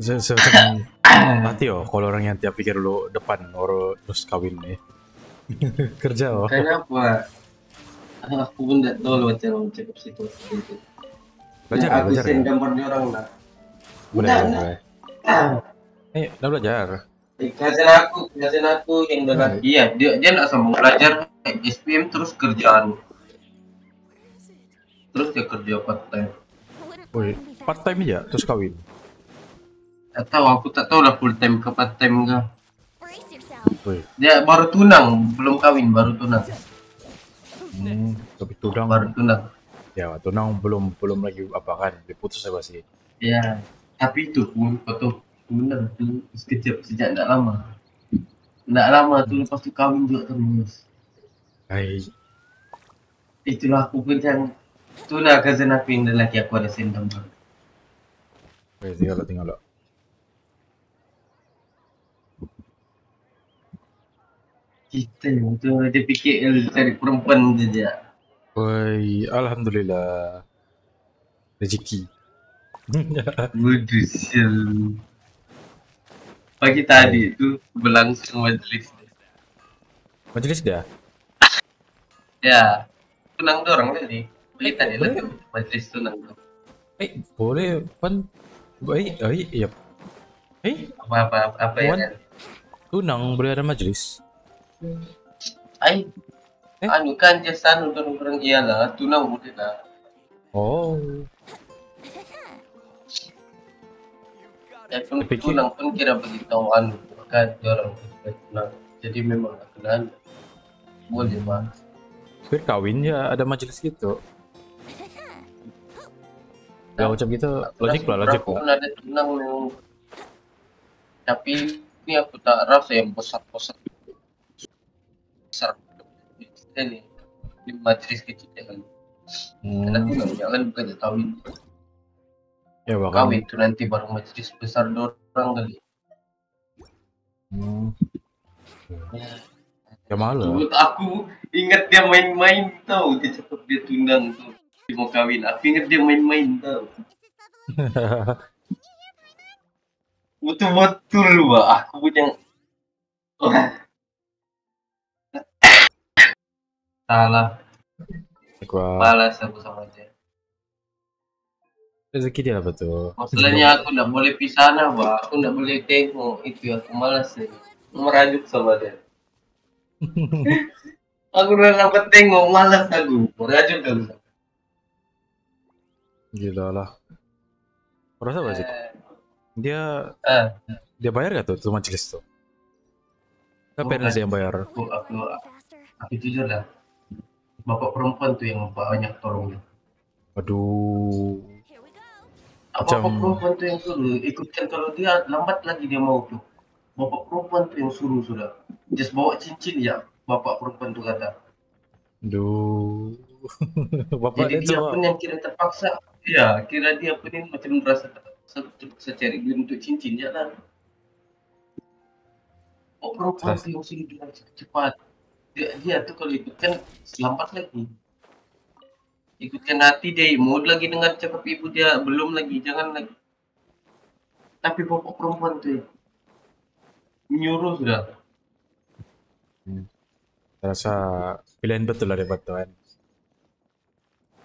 Se se nanti oh kalau orang yang tiap pikir lu depan orang terus kawin nih. Kerja oh. Makanya apa? Aku pun tidak tahu loh cara mencakap situasi itu. Belajar Ya, ya, aku belajar send ya. gambar dia orang lah. Boleh, Enggak, boleh, boleh. Eh, udah belajar. Kasen aku, kasen aku yang udah Baik. Iya, dia dia nggak sambung belajar SPM terus kerjaan. Terus dia kerja part time. Woi, part time aja terus kawin. Tak tahu, aku tak tahu lah full time ke part time ke. Woi, Dia baru tunang, belum kawin, baru tunang. hmm, tapi tunang Baru tunang. ya tunang belum belum lagi apa kan diputus ya pasti. Ya, tapi itu pun foto benar tu sekejap sejak tak lama. Tak lama tu lepas tu kawin juga terus. Hai, Itulah aku pun yang Itulah cousin aku yang lelaki aku ada sendam tu. woi tinggal tinggal. Kita tu dia fikir eh, cari perempuan je dia. Woi, alhamdulillah. Rezeki. Bodoh sial. Pagi tadi tu berlangsung majlis. Majelis dia. Ya, tunang dorang tadi. Boleh tadi lah majlis tunang tu. Eh, boleh pan. Baik, eh, iya. Eh, Apa apa apa yang Wan. tunang boleh ada majelis. Ai, Eh? anu kan just anu tu orang iyalah tunang boleh lah. Oh, Ya pun tunang pun kira beritahu anu kan orang tunang. Jadi memang kenal. Boleh pak. Tapi kawin ya ada majelis gitu. Ya macam gitu, logik lah, logik lah. ada tunang yang tapi ini aku tak rasa yang besar besar besar ini di majlis kecil kan. Karena Hmm, tunang jangan bukan dia kawin. ya bahkan. Kawin tu nanti baru majlis besar orang kali. Hmm. Ya malu. Dulu aku ingat dia main-main tau dia cakap dia tunang tu dia mau kawin. Aku ingat dia main-main tau. Betul-betul bah aku punya Wah. Salah, Gua malas aku sama dia. rezeki dia lah betul. Masalahnya aku nggak boleh pisah nah, bah. Aku nggak boleh tengok itu aku malas ya. Merajuk sama dia. aku udah dapat tengok malas aku. Merajuk kan. Gila lah. Rasa apa sih? Dia Eh, dia bayar gak tuh tuh majelis tuh? Parents yang bayar. aku, aku, aku jujur lah. Bapak perempuan tuh yang banyak tolongnya. Aduh. Apa Macam- bapak perempuan tuh yang suruh ikutkan kalau dia lambat lagi dia mau tuh. Bapak perempuan tuh yang suruh sudah. Just bawa cincin ya. Bapak perempuan tuh kata. Aduh. Bapak Jadi dia dia semua. pun yang kira terpaksa. Ya, kira dia pun yang macam merasa terpaksa, cari duit untuk cincin ya lah. Oh perempuan tuh yang suruh bilang cepat. Dia, dia tuh kalau ikutkan lambat lagi. Ikutkan hati dia mau lagi dengar cakap ibu dia belum lagi jangan lagi. Tapi bapak perempuan tuh menyuruh sudah. Rasa pilihan betul lah dia betul kan.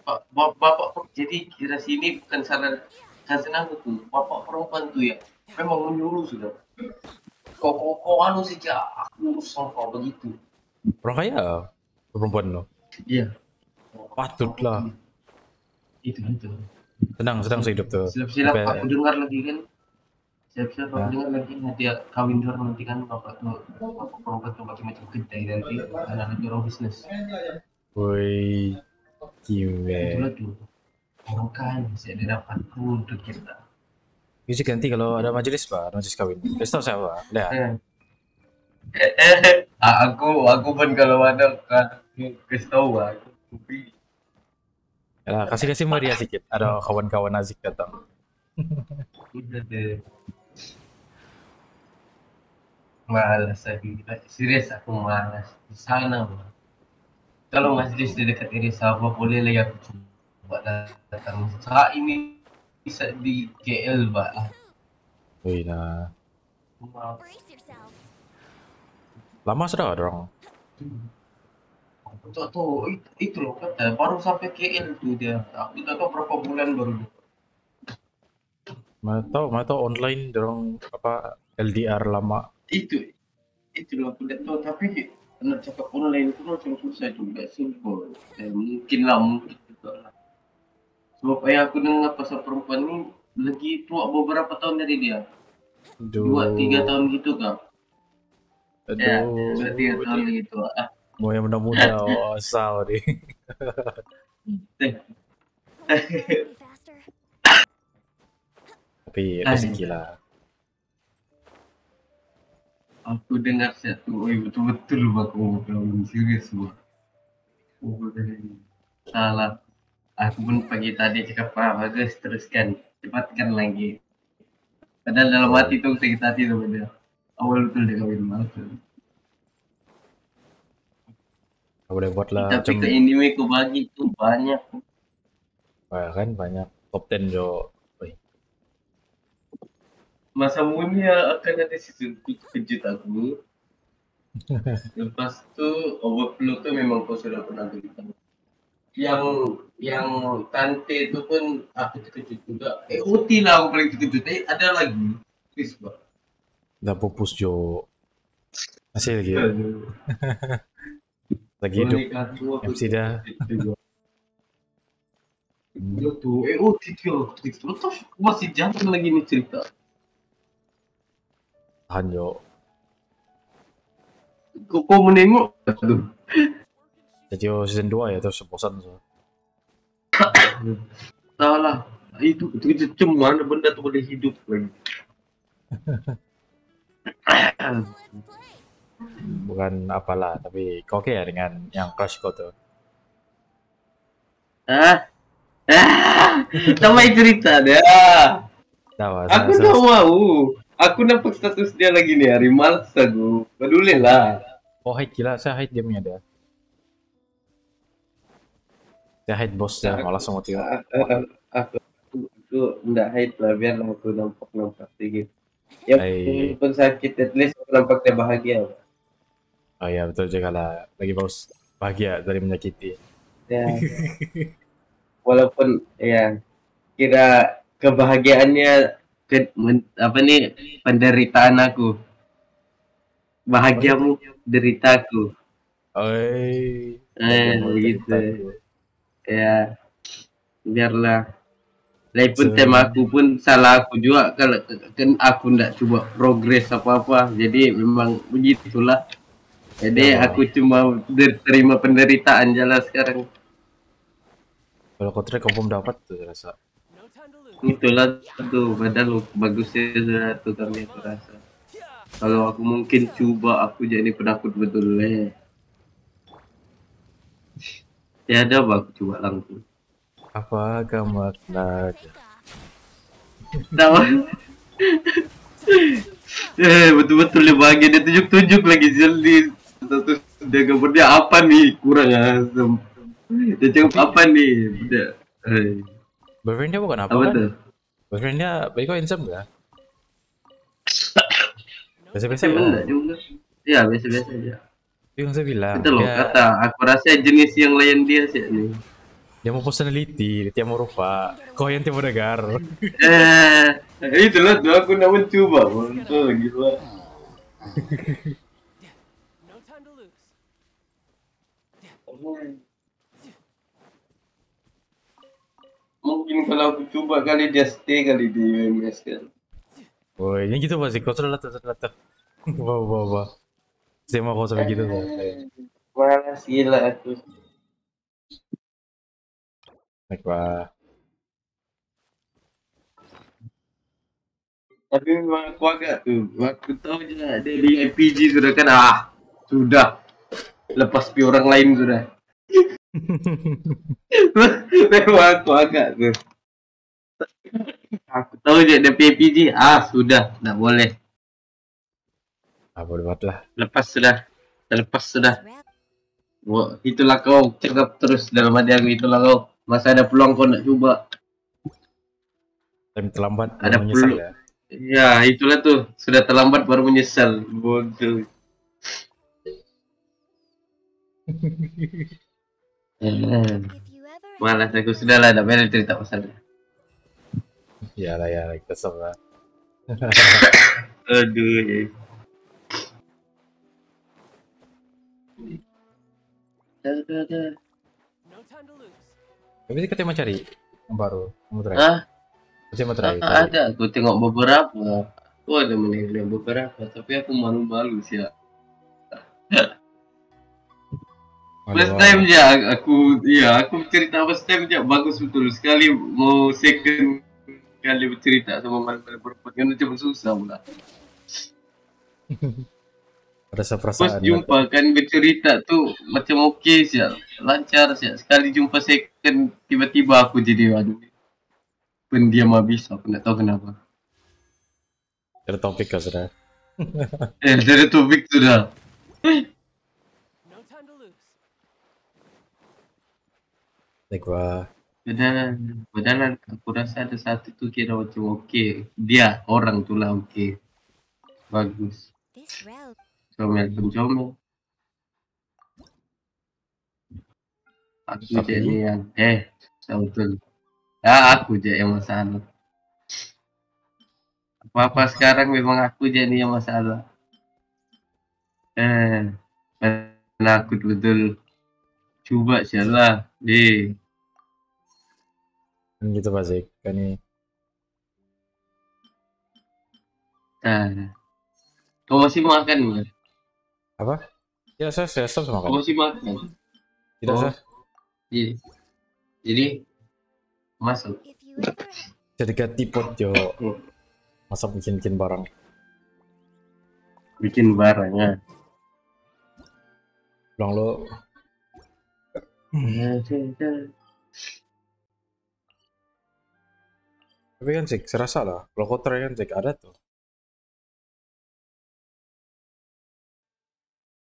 Ba- ba- bapak jadi kira sini bukan salah aku tuh bapak perempuan tuh ya memang menyuruh sudah kau, kau anu sejak aku kau begitu Orang kaya perempuan lo. iya Patut lah. itu itu Senang, sedang sehidup tuh. Sampai- aku dengar lagi kan silap aku dengar lagi nanti ya kawin orang nanti kan bapak tuh bapak perempuan tuh macam-macam kedai nanti anak orang bisnis Woi. Itulah tuh orang kaya masih ada dapat untuk kita Bisa ganti kalau ada majelis pak, majelis kawin. Kasih tau siapa? Lihat. Ah, aku aku pun kalau ada kan kasih tahu aku. Tapi Ya, kasih kasih meriah sedikit. Ada kawan-kawan Azik datang. udah deh. Malas aku. Serius aku malas. Di sana. Kalau majlis di dekat diri Sabah boleh lah aku coba datang. Saat ini bisa di KL bah. Wih. Maaf. Lama sudah tak tahu itu, itu loh kata baru sampai KL tuh dia. Aku tak tahu berapa bulan baru. Mana tahu, mana tahu online dorong apa LDR lama. Itu itu loh aku tak tahu tapi nak cakap online itu macam susah juga simple. Eh, mungkin lah mungkin juga lah. Sebab ayah aku dengar pasal perempuan ni lagi tua beberapa tahun dari dia. Dua tiga tahun gitu Ya, Aduh. dua tiga tahun gitu. Ah, Mau yang muda-muda, oh, asal deh. eh. Tapi rezeki lah. aku dengar satu, oi betul-betul aku kawin serius semua. Oh, betul. Salah. Aku pun pagi tadi cakap, ah bagus teruskan, cepatkan lagi. Padahal dalam hati tu sakit hati tu benda. Awal betul dia kawin malu. Nggak boleh buat lah Tapi macam ke anime ku bagi tu banyak. Wah, kan banyak top 10 jo. Masa mulia akan ada season kejut aku. Lepas tu overflow tu memang kau sudah pernah beritahu. Yang yang tante tu pun aku terkejut juga. Eh OT lah aku paling terkejut. Eh ada lagi. Please buat. Dah pupus jo. Masih lagi, ya? lagi hidup. MC dah. Eh OT tu aku terkejut. Lepas tu aku masih jangan lagi ni cerita. Tahan jo. Kau, kau menengok tu. Jadi yo season 2 ya terus bosan so. Tak lah. Itu macam mana benda tu boleh hidup lagi. Bukan apalah, tapi kau oke ya dengan yang crush kau tuh. Ah, ah, tambah cerita dia. Tahu, Aku tak mau. Aku nampak status dia lagi ni hari malas aku. Peduli lah. Oh hide gila, saya hide dia punya dia. Saya hide bos dia, malah semua tiga. Aku, aku, aku hide lah biar aku nampak nampak sedikit. Ya Hai. pun sakit at least aku nampak dia bahagia. Oh ya betul juga lah, lagi bagus bahagia dari menyakiti. Ya. Walaupun ya kira kebahagiaannya ke, men, apa nih penderitaan aku. Bahagiamu deritaku. Oi. Eh, begitu. Ya, biarlah. Lagipun So- tema aku pun salah aku juga kalau kan aku ndak coba progres apa-apa. Jadi memang begitulah. Jadi Ya. aku cuma terima penderitaan jalan sekarang. Kalau kau try confirm dapat saya rasa. Itulah tuh padahal bagusnya sudah tuh kami aku rasa. Kalau aku mungkin coba aku jadi penakut betul eh. Tiada bah aku coba langsung. Apa lagi? Tahu? eh betul-betul dia bahagia dia tunjuk-tunjuk lagi jeli. Terus dia gambar dia apa nih kurang asem. Dia cakap apa nih? Dia, eh, Boyfriend dia bukan apa, apa kan? tuh? Boyfriend dia baik kok handsome gak? Biasa-biasa ya. enggak juga. Ya biasa-biasa aja. Yang saya bilang. Itu loh Dia, kata aku rasa jenis yang lain dia sih nih. Dia mau personality, dia mau rupa. Kau yang tiap negar. Eh, itulah tuh aku nak mencoba. Betul gila. No time to lose. Mungkin kalau aku coba kali dia stay kali di UMS kan. Woi, yang gitu pasti kau latah, sudah latah. Wah, wah, wah. Saya mau kau sampai gitu tuh. Malas gila aku. Baik, wah. Tapi memang aku agak tuh. Aku tahu je lah, dia di IPG sudah kan ah sudah lepas pi orang lain sudah. memang aku agak tuh. Aku tahu je dia PPG ah sudah tak boleh. Ah, boleh buat lah. Lepas sudah. Lepas sudah. Wah, itulah kau cakap terus dalam hati aku itulah kau. Masa ada peluang kau nak cuba. Time terlambat, Ada perlu- ya. Ya, itulah tuh. Sudah terlambat baru menyesal. Bodoh. Malas aku sudah lah, dah beres cerita pasal. ya lah ya lah, kesel lah. Aduh. ya. Dah, dah, dah. Tapi kita mau cari yang baru, mau try. Ah, Kita mau try. ah, ada. Aku tengok beberapa. Aku ada menilai beberapa, tapi aku malu-malu sih. ya. First time je aku, ya aku cerita first time je bagus betul sekali. Mau second kali bercerita sama mana-mana perempuan kan macam susah pula. Rasa Pas perasaan. jumpa kan bercerita tu macam okey sial. Lancar sial. Sekali jumpa second tiba-tiba aku jadi aduh. Pendiam habis aku nak tahu kenapa. Ada topik kah sudah? Eh dari topik sudah. Like wah. Padahal, padahal aku rasa ada satu tu kira macam okey. Dia orang tu lah okey. Bagus. Comel pun comel. Aku ni yang eh betul. Ya aku je yang masalah. Apa-apa sekarang memang aku je ni yang masalah. Eh, penakut betul. Cuba sialah. Eh, Kan gitu pasti. Kan ini tak. Kau masih makan ke? Apa? Ya saya saya stop sama Kau kamu. masih makan? Tidak Oh. sah. Jadi, jadi masuk. ever Jadi kayak tipot jo. Hmm. Masa bikin bikin barang. Bikin barang ya. Bilang lo Tapi kan sih, serasa lah. Kalau kotor kan sih ada tuh.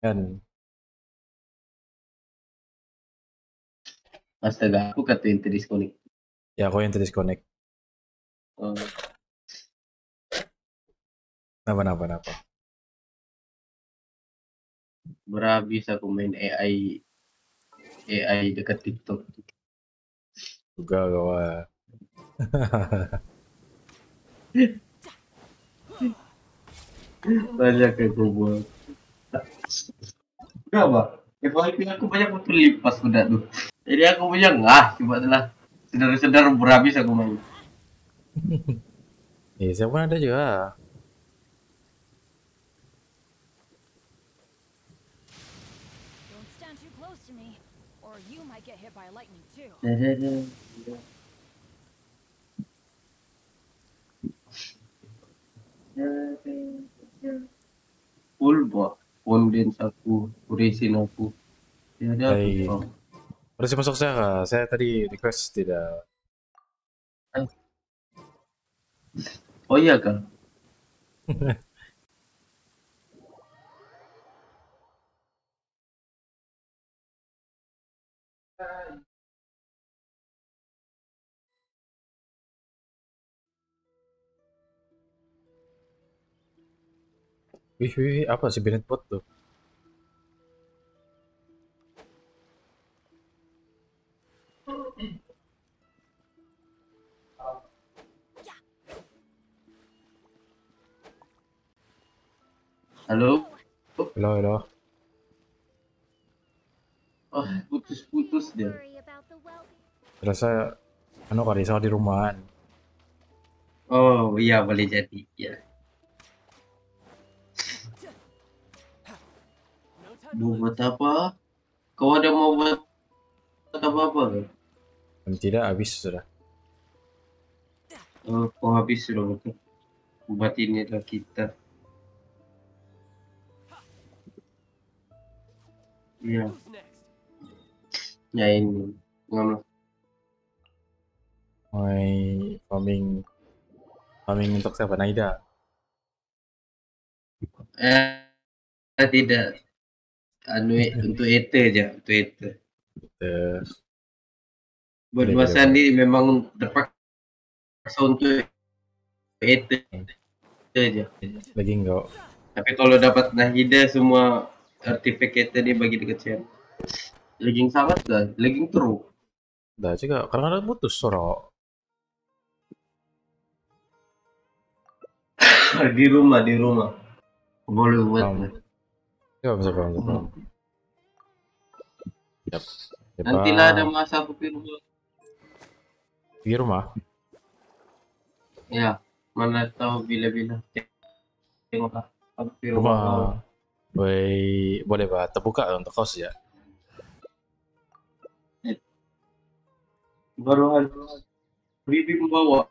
Kan, Astaga, aku katain terdisconnect. ya aku yang terdisconnect. Oh, Kenapa, kenapa, kenapa? berhabis aku main AI AI dekat TikTok. Juga gak Banyak aku buat. Kenapa? FYP aku banyak betul lipas kuda tuh. Jadi aku punya ngah coba lah. Sedar-sedar berhabis aku main. Iya, saya pun ada juga. don't condense aku, resin aku. Ya ada aku. Udah sih masuk saya? Saya tadi request tidak. Oh iya kak. Wih, wih, wih, apa sih Bennett Bot tuh? Halo. Halo, halo. Oh putus-putus dia. Worry about the well-being. Rasa anu kali di rumahan. Oh iya boleh jadi. Ya. Lose. buat apa? Kau ada mau buat apa-apa tidak habis sudah. Oh, kau habis sudah betul. Buat inilah kita. Iya, next? ya ini. Ngomong. Mai farming farming untuk siapa? Naida. Eh, tidak. Anu untuk ether aja, untuk ether. Eh, Buat Boleh, Mas boleh, Andi memang terpaksa untuk. Itu aja. Lagi enggak. Tapi kalau dapat Nahida semua kita dia bagi dekat Chen. Legging sangat lah, legging true. Dah juga kadang-kadang putus sorok. di rumah, di rumah. Boleh buat. Ya bisa paham, bisa paham. Yap. Yap, Nanti lah ah. ada masa aku di rumah. di rumah. Ya, mana tahu bila-bila. Tengok lah. Aku di Rumah. rumah. Boleh, boleh bah terbuka untuk kos ya. Baru hari Bibi membawa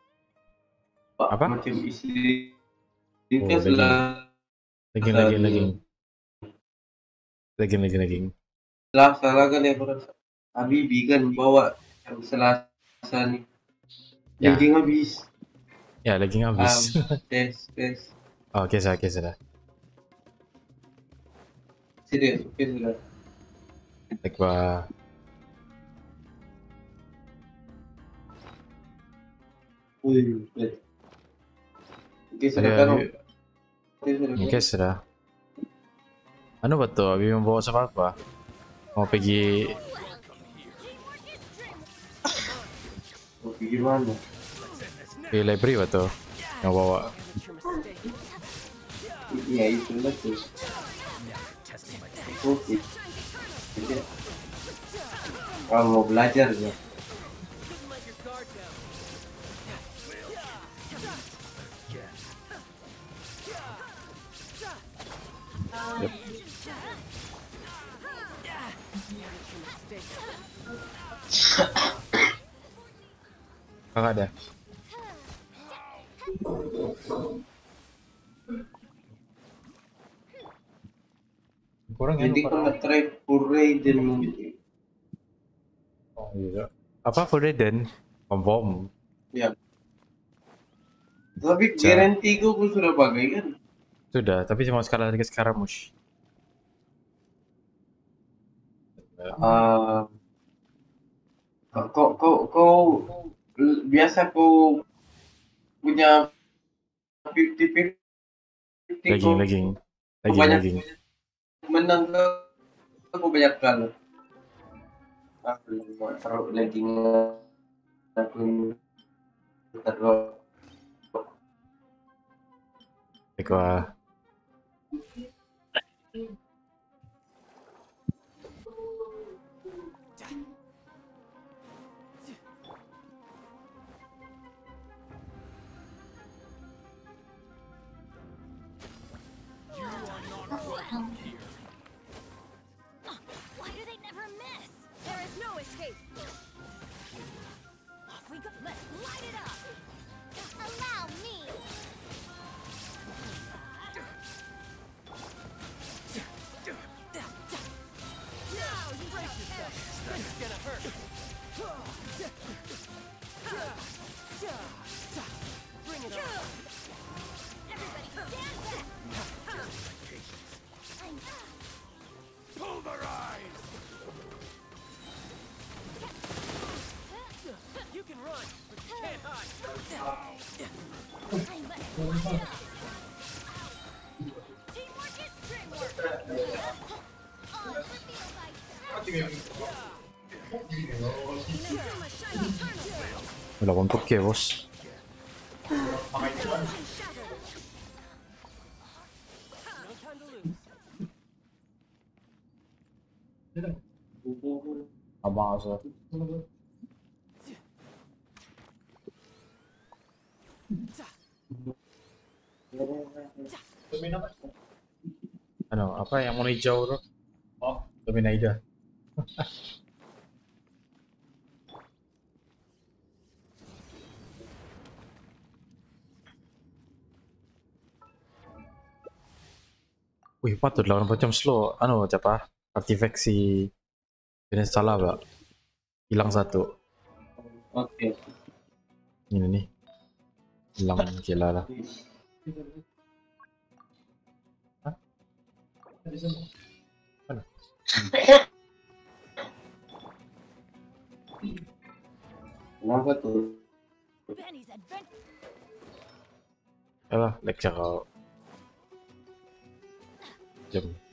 Apa? Macam istri itu Oh, Lagi, lagi. Lagi, lagi, lagi. setelah salah kan ya orang Habibi kan bawa yang selasa nih. Ya. Daging habis. Ya, lagi habis. Um, tes tes. oh, oke, saya, oke, sudah. Serius, oke sudah. Baik, bah. Wih, wih. Oke sudah Saya, kan. Oke sudah. Anu betul, Abi membawa siapa apa? Mau pergi Mau pergi mana? ke library betul? Yang bawa. Iya itu mau belajar ya? Kurang ya? Jadi kau nak try puree dan Oh, iya. Apa Forbidden? Bom bom. ya. Tapi garanti kau pun sudah pakai kan? Sudah, tapi cuma sekali lagi sekarang mush. Ah, kau kau kau biasa kau punya 50 50 Laging, laging. Laging, banyak laging. menang ke aku banyak kalah. Aku taruh lagi aku taruh time to lose. Abang asa. Ano, apa yang mau hijau tuh? Oh, Dominaida. Wih, patut lawan macam slow. Anu, siapa? Artifact si jenis salah, Pak. Hilang satu. Oke. Ini nih. Hilang gila lah. Mana? Kenapa tuh? Alah, kau. Jom.